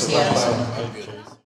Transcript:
Seattle.